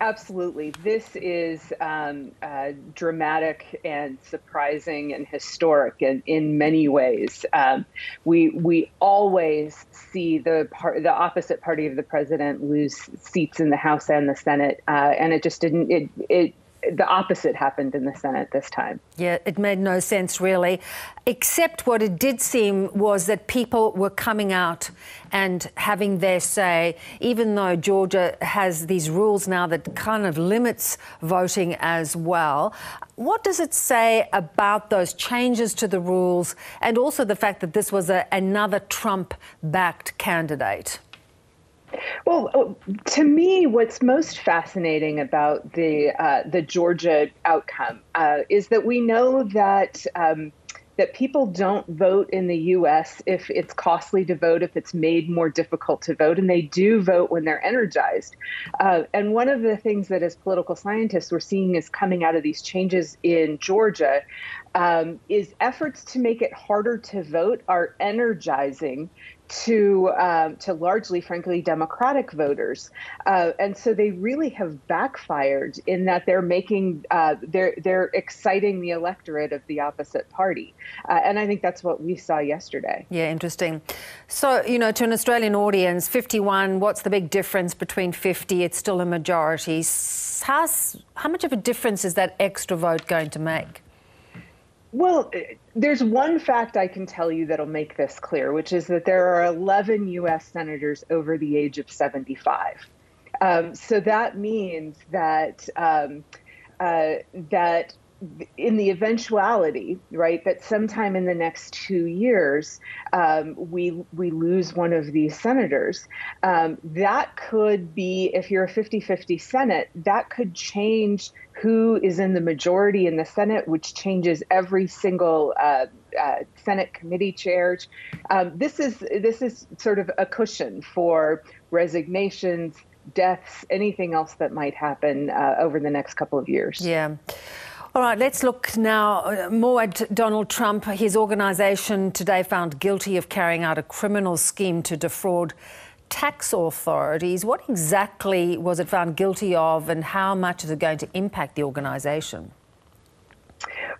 Absolutely. This is um, uh, dramatic and surprising and historic and in many ways. Um, we we always see the the opposite party of the president lose seats in the House and the Senate, uh, and it just didn't. It it the opposite happened in the Senate this time. Yeah, it made no sense really, except what it did seem was that people were coming out and having their say, even though Georgia has these rules now that kind of limits voting as well. What does it say about those changes to the rules and also the fact that this was a, another Trump backed candidate? Well, oh, to me, what's most fascinating about the uh, the Georgia outcome uh, is that we know that. Um, that people don't vote in the US if it's costly to vote, if it's made more difficult to vote, and they do vote when they're energized. Uh, and one of the things that, as political scientists, we're seeing is coming out of these changes in Georgia um, is efforts to make it harder to vote are energizing to um, to largely, frankly, Democratic voters, uh, and so they really have backfired in that they're making uh, they're they're exciting the electorate of the opposite party, uh, and I think that's what we saw yesterday. Yeah, interesting. So you know, to an Australian audience, 51. What's the big difference between 50? It's still a majority. How how much of a difference is that extra vote going to make? Well, there's one fact I can tell you that'll make this clear, which is that there are 11 U.S. senators over the age of 75. Um, so that means that um, uh, that in the eventuality, right, that sometime in the next two years um, we we lose one of these senators, um, that could be if you're a 50-50 Senate, that could change who is in the majority in the Senate, which changes every single uh, uh, Senate committee chair. Um, this is this is sort of a cushion for resignations, deaths, anything else that might happen uh, over the next couple of years. Yeah. All right, let's look now uh, more at Donald Trump. His organisation today found guilty of carrying out a criminal scheme to defraud tax authorities. What exactly was it found guilty of, and how much is it going to impact the organisation?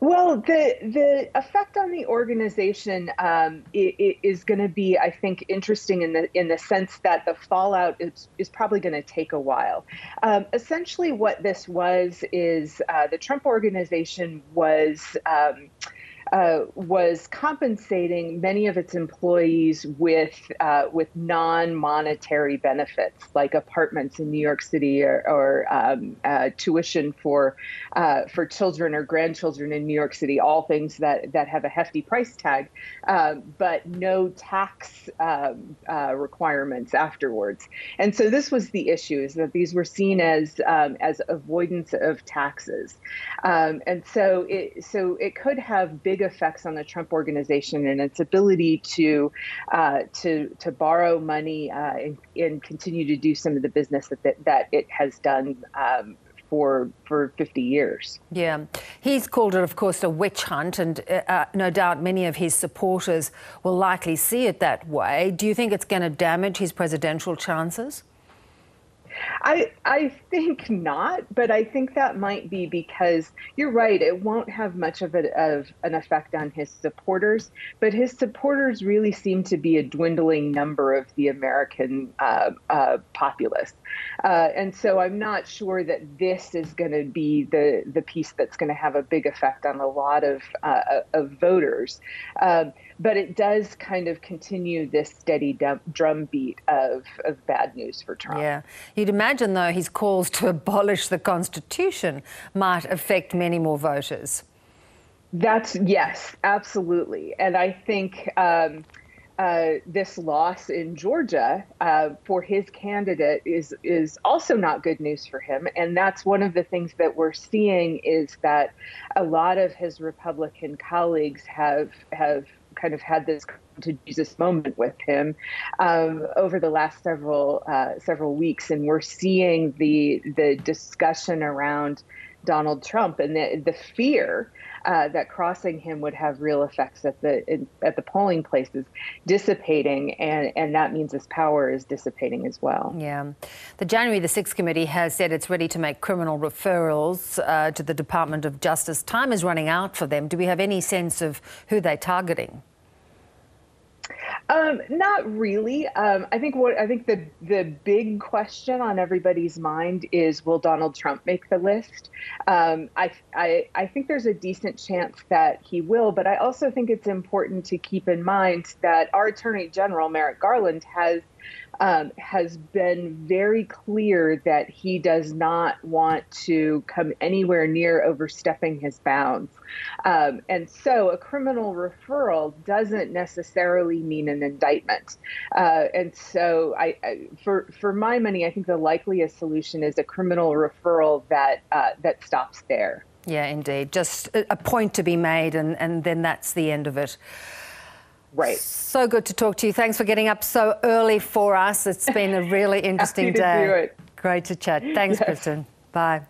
Well, the the effect on the organization um, is going to be, I think, interesting in the in the sense that the fallout is is probably going to take a while. Um, essentially, what this was is uh, the Trump organization was. Um, uh, was compensating many of its employees with uh, with non-monetary benefits like apartments in New York City or, or um, uh, tuition for uh, for children or grandchildren in New York City, all things that that have a hefty price tag, um, but no tax um, uh, requirements afterwards. And so this was the issue: is that these were seen as um, as avoidance of taxes, um, and so it so it could have big effects on the Trump organization and its ability to uh, to to borrow money uh, and, and, continue to do some of the business that that, that it has done. Um, for for 50 years. Yeah, he's called it, of course, a witch hunt, and uh, uh no doubt many of his supporters will likely see it that way. Do you think it's going to damage his presidential chances? I I think not, but I think that might be because you're right. It won't have much of, a, of an effect on his supporters, but his supporters really seem to be a dwindling number of the American uh, uh, populace, uh, and so I'm not sure that this is going to be the the piece that's going to have a big effect on a lot of uh, of voters. Um, but it does kind of continue this steady drumbeat of, of bad news for Trump. Yeah. Imagine, though, his calls to abolish the Constitution might affect many more voters. That's yes, absolutely. And I think um, uh, this loss in Georgia uh, for his candidate is is also not good news for him, and that's one of the things that we're seeing is that a lot of his Republican colleagues have have kind of had this to Jesus moment with him um, over the last several uh, several weeks, and we're seeing the the discussion around Donald Trump, and the the fear uh, that crossing him would have real effects at the in, at the polling places dissipating, and and that means his power is dissipating as well. Yeah, the January the sixth committee has said it's ready to make criminal referrals uh, to the Department of Justice. Time is running out for them. Do we have any sense of who they're targeting? Um, not really. Um, I think what I think the the big question on everybody's mind is will Donald Trump make the list? Um, I, I I think there's a decent chance that he will, but I also think it's important to keep in mind that our Attorney General Merrick Garland has um, has been very clear that he does not want to come anywhere near overstepping his bounds. Um, and so a criminal referral doesn't necessarily mean an indictment. Uh, and so I, I, for, for my money, I think the likeliest solution is a criminal referral that, uh, that stops there. Yeah, indeed. Just a point to be made, and, and then that's the end of it. Right. So good to talk to you. Thanks for getting up so early for us. It's been a really interesting day. Great to chat. Thanks, yes. Kristin. Bye.